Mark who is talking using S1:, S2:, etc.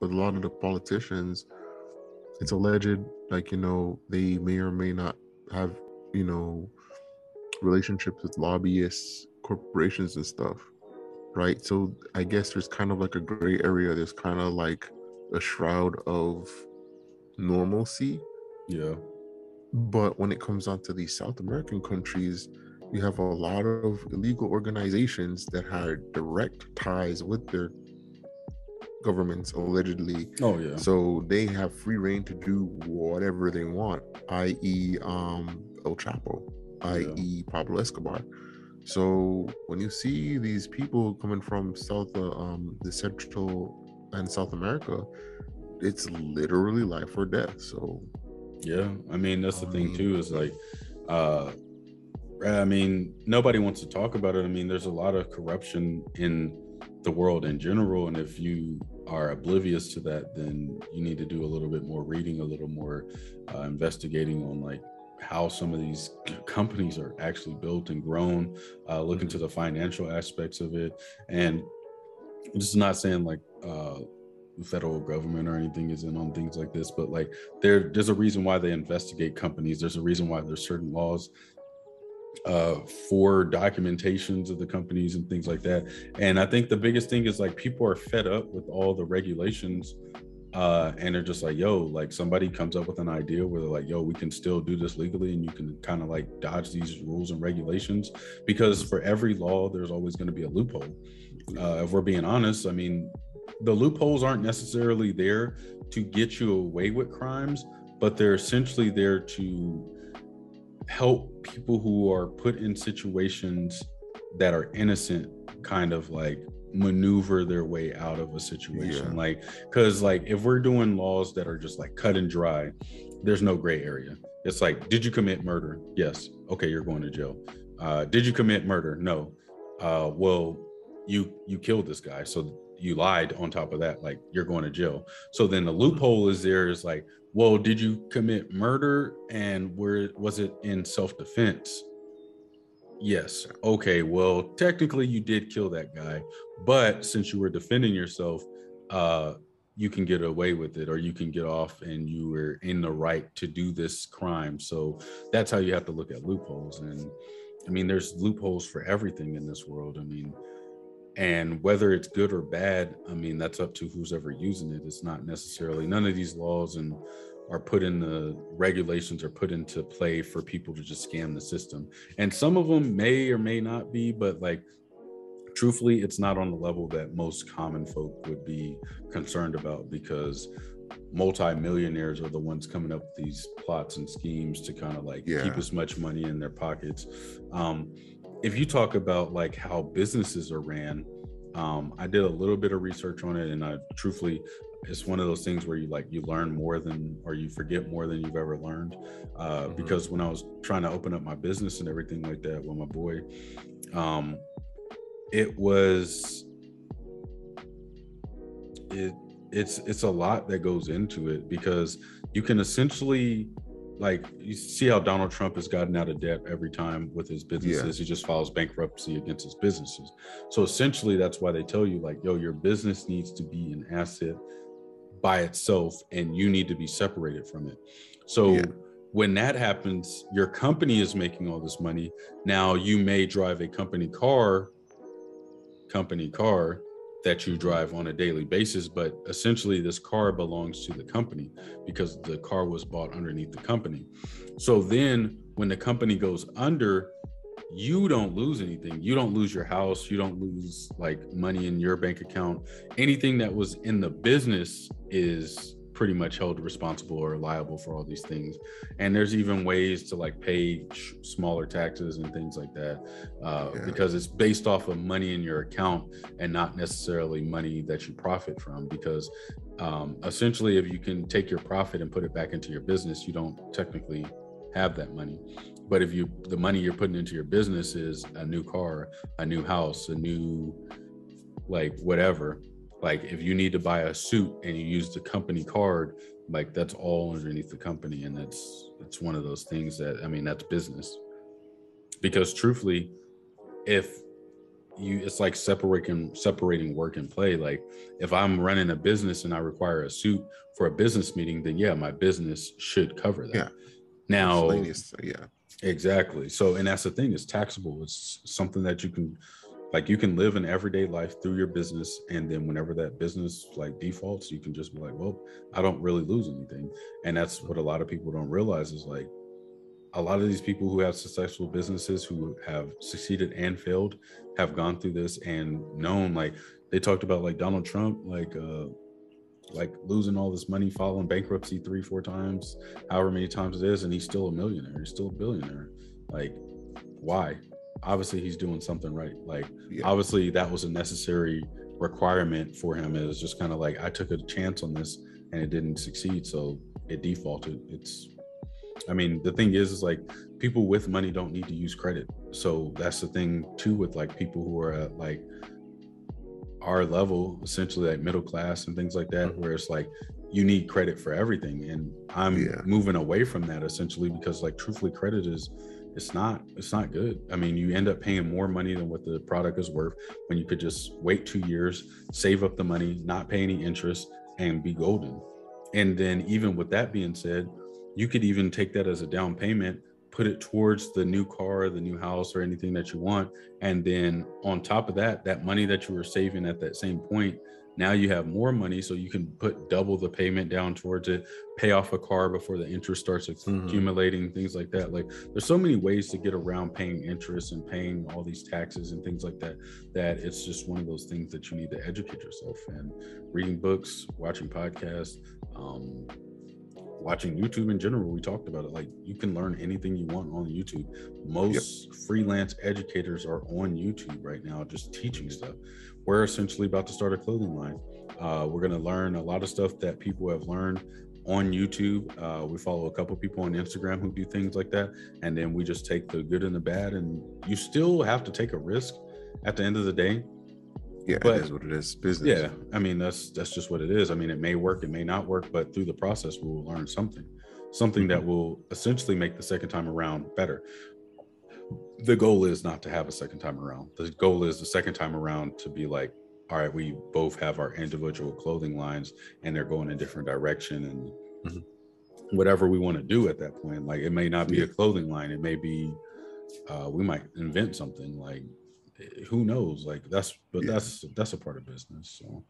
S1: with a lot of the politicians, it's alleged like you know they may or may not have you know relationships with lobbyists, corporations, and stuff, right? So I guess there's kind of like a gray area. There's kind of like a shroud of normalcy.
S2: Yeah.
S1: But when it comes down to these South American countries, you have a lot of illegal organizations that had direct ties with their governments allegedly.
S2: Oh yeah.
S1: So they have free reign to do whatever they want i.e um el chapo i.e yeah. pablo escobar. So when you see these people coming from south uh, um the central and south america it's literally life or death so.
S2: Yeah i mean that's the I thing too is like uh I mean, nobody wants to talk about it. I mean, there's a lot of corruption in the world in general. And if you are oblivious to that, then you need to do a little bit more reading, a little more uh, investigating on like how some of these companies are actually built and grown, uh, look into the financial aspects of it. And this is not saying like, uh, federal government or anything is in on things like this but like there there's a reason why they investigate companies there's a reason why there's certain laws uh, for documentations of the companies and things like that. And I think the biggest thing is like people are fed up with all the regulations. Uh, and they're just like, yo, like somebody comes up with an idea where they're like, yo, we can still do this legally and you can kind of like dodge these rules and regulations because for every law, there's always going to be a loophole. Uh, if we're being honest, I mean, the loopholes aren't necessarily there to get you away with crimes, but they're essentially there to help people who are put in situations that are innocent kind of like maneuver their way out of a situation. Yeah. like because like if we're doing laws that are just like cut and dry there's no gray area. It's like did you commit murder? Yes. Okay you're going to jail. Uh did you commit murder? No. Uh well you you killed this guy. So you lied on top of that like you're going to jail so then the loophole is there is like well, did you commit murder and where was it in self-defense? Yes. Okay. Well, technically you did kill that guy, but since you were defending yourself, uh, you can get away with it or you can get off and you were in the right to do this crime. So that's how you have to look at loopholes. And I mean, there's loopholes for everything in this world. I mean, and whether it's good or bad i mean that's up to who's ever using it. It's not necessarily none of these laws and are put in the regulations are put into play for people to just scam the system. And some of them may or may not be but like truthfully it's not on the level that most common folk would be concerned about because multi-millionaires are the ones coming up with these plots and schemes to kind of like yeah. keep as much money in their pockets. Um, if you talk about like how businesses are ran um, i did a little bit of research on it and i truthfully it's one of those things where you like you learn more than or you forget more than you've ever learned uh, mm-hmm. because when i was trying to open up my business and everything like that with my boy um, it was it it's it's a lot that goes into it because you can essentially like you see how Donald Trump has gotten out of debt every time with his businesses. Yeah. He just files bankruptcy against his businesses. So essentially, that's why they tell you, like, yo, your business needs to be an asset by itself, and you need to be separated from it. So yeah. when that happens, your company is making all this money. Now you may drive a company car, company car, that you drive on a daily basis, but essentially this car belongs to the company because the car was bought underneath the company. So then when the company goes under, you don't lose anything. You don't lose your house. You don't lose like money in your bank account. Anything that was in the business is pretty much held responsible or liable for all these things and there's even ways to like pay sh- smaller taxes and things like that uh, yeah. because it's based off of money in your account and not necessarily money that you profit from because um, essentially if you can take your profit and put it back into your business you don't technically have that money but if you the money you're putting into your business is a new car a new house a new like whatever like if you need to buy a suit and you use the company card like that's all underneath the company and that's it's one of those things that i mean that's business. Because truthfully if you it's like separating separating work and play. Like if i'm running a business and i require a suit for a business meeting then yeah my business should cover that.
S1: Yeah.
S2: now
S1: yeah.
S2: exactly. So and that's the thing it's taxable. It's something that you can like you can live an everyday life through your business and then whenever that business like defaults you can just be like well i don't really lose anything. And that's what a lot of people don't realize is like a lot of these people who have successful businesses who have succeeded and failed have gone through this and known like they talked about like donald trump like uh like losing all this money filing bankruptcy three four times however many times it is and he's still a millionaire he's still a billionaire. Like why obviously he's doing something right like
S1: Yeah.
S2: obviously that was a necessary requirement for him it was just kind of like i took a chance on this and it didn't succeed so it defaulted it's i mean the thing is is like people with money don't need to use credit so that's the thing too with like people who are at like our level essentially like middle class and things like that
S1: Mhm.
S2: where it's like you need credit for everything and i'm
S1: Yeah.
S2: moving away from that essentially because like truthfully credit is it's not it's not good. I mean you end up paying more money than what the product is worth when you could just wait two years save up the money not pay any interest and be golden. And then even with that being said you could even take that as a down payment put it towards the new car the new house or anything that you want. And then on top of that that money that you were saving at that same point now you have more money so you can put double the payment down towards it pay off a car before the interest starts
S1: Mhm.
S2: accumulating things like that like there's so many ways to get around paying interest and paying all these taxes and things like that that it's just one of those things that you need to educate yourself and reading books watching podcasts um, watching youtube in general we talked about it like you can learn anything you want on youtube. Most freelance educators are on youtube right now just teaching stuff. We're essentially about to start a clothing line. Uh, we're going to learn a lot of stuff that people have learned on youtube. Uh, we follow a couple people on instagram who do things like that and then we just take the good and the bad and you still have to take a risk at the end of the day
S1: Yeah,
S2: But-
S1: it is what it is. Business.
S2: yeah i mean that's that's just what it is i mean it may work it may not work but through the process we will learn something something that will essentially make the second time around better the goal is not to have a second time around the goal is the second time around to be like all right we both have our individual clothing lines and they're going in different direction and
S1: Mhm.
S2: whatever we want to do at that point like it may not be
S1: Yeah.
S2: a clothing line it may be uh we might invent something like who knows like that's but
S1: Yeah.
S2: that's that's a part of business so